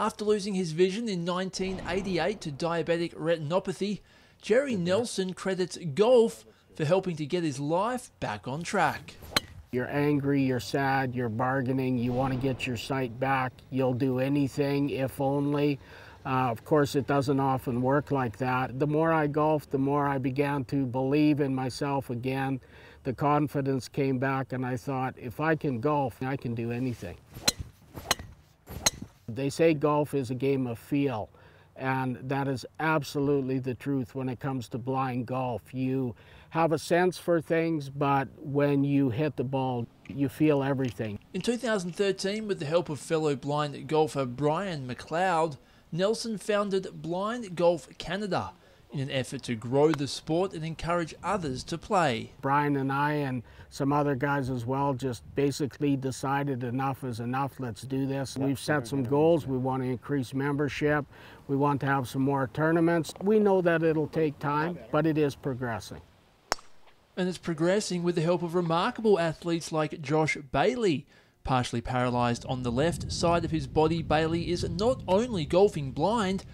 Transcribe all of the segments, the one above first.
After losing his vision in 1988 to diabetic retinopathy, Gerry Nelson credits golf for helping to get his life back on track. You're angry, you're sad, you're bargaining, you want to get your sight back, you'll do anything if only. Uh, of course, it doesn't often work like that. The more I golfed, the more I began to believe in myself again. The confidence came back, and I thought, if I can golf, I can do anything. They say golf is a game of feel, and that is absolutely the truth when it comes to blind golf. You have a sense for things, but when you hit the ball, you feel everything. In 2013, with the help of fellow blind golfer Brian McLeod, Nelson founded Blind Golf Canada in an effort to grow the sport and encourage others to play. Brian and I and some other guys as well just basically decided enough is enough, let's do this. We've set some goals, we want to increase membership, we want to have some more tournaments. We know that it'll take time, but it is progressing. And it's progressing with the help of remarkable athletes like Josh Bailey, Partially paralysed on the left side of his body, Bailey is not only golfing blind,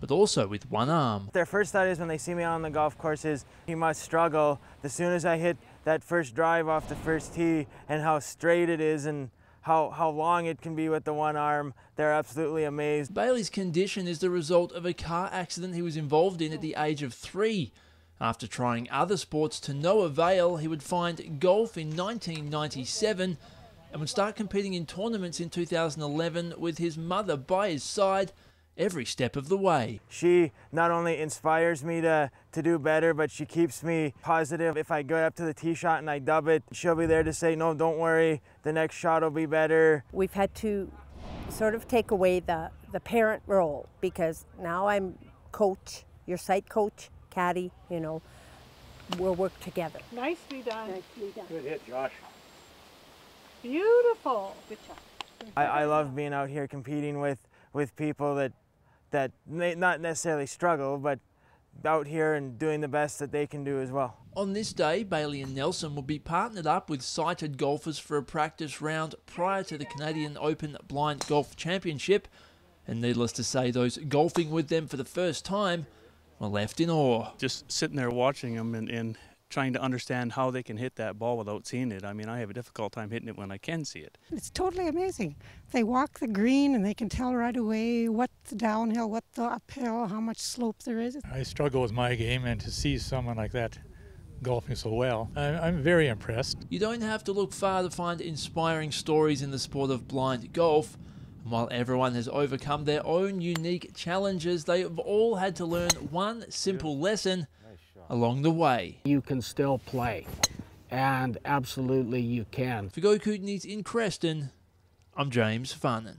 but also with one arm. Their first thought is when they see me on the golf course is he must struggle. As soon as I hit that first drive off the first tee and how straight it is and how, how long it can be with the one arm, they're absolutely amazed. Bailey's condition is the result of a car accident he was involved in at the age of three. After trying other sports to no avail, he would find golf in 1997 and would start competing in tournaments in 2011 with his mother by his side every step of the way. She not only inspires me to, to do better, but she keeps me positive. If I go up to the tee shot and I dub it, she'll be there to say, no, don't worry, the next shot will be better. We've had to sort of take away the, the parent role because now I'm coach, your sight coach, caddy, you know, we'll work together. Nicely done. Nicely done. Good hit, Josh. Beautiful. Good job. I, I love being out here competing with, with people that, that may not necessarily struggle, but out here and doing the best that they can do as well. On this day, Bailey and Nelson will be partnered up with sighted golfers for a practice round prior to the Canadian Open Blind Golf Championship. And needless to say, those golfing with them for the first time were left in awe. Just sitting there watching them and, and trying to understand how they can hit that ball without seeing it. I mean, I have a difficult time hitting it when I can see it. It's totally amazing. They walk the green and they can tell right away what the downhill, what the uphill, how much slope there is. I struggle with my game, and to see someone like that golfing so well, I'm very impressed. You don't have to look far to find inspiring stories in the sport of blind golf. And while everyone has overcome their own unique challenges, they have all had to learn one simple lesson along the way. You can still play, and absolutely you can. For Go Kootenays in Creston, I'm James Farnan.